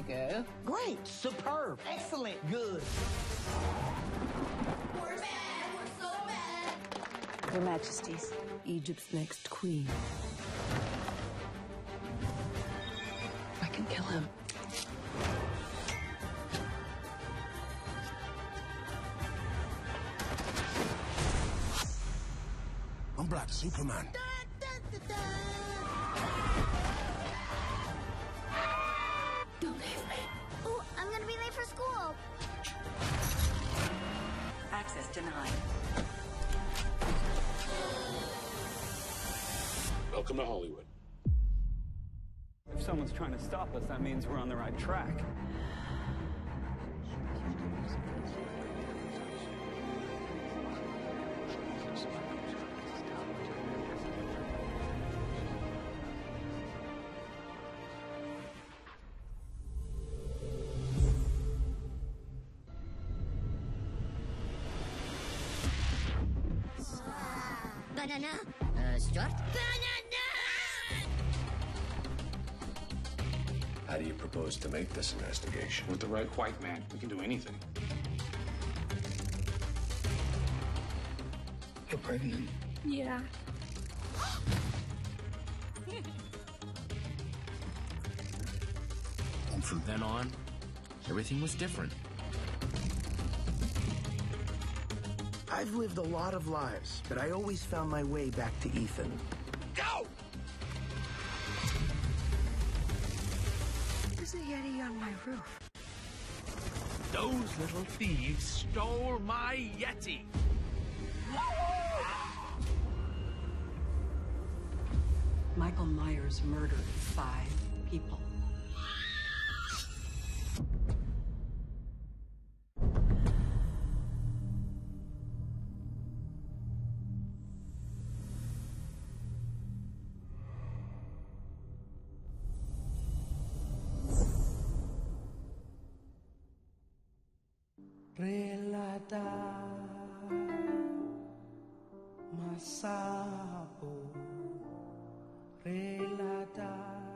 go. Great. Superb. Excellent. Good. We're bad. We're so bad. Your Majesties, Egypt's next queen. I can kill him. I'm Black Superman. Don't Welcome to Hollywood. If someone's trying to stop us, that means we're on the right track. Banana. Stuart? How do you propose to make this investigation? With the right white man, we can do anything. You're pregnant. Yeah. And from then on, everything was different. I've lived a lot of lives, but I always found my way back to Ethan. Go! There's a Yeti on my roof. Those little thieves stole my Yeti. Michael Myers murdered five people. relatar más sapo relatar.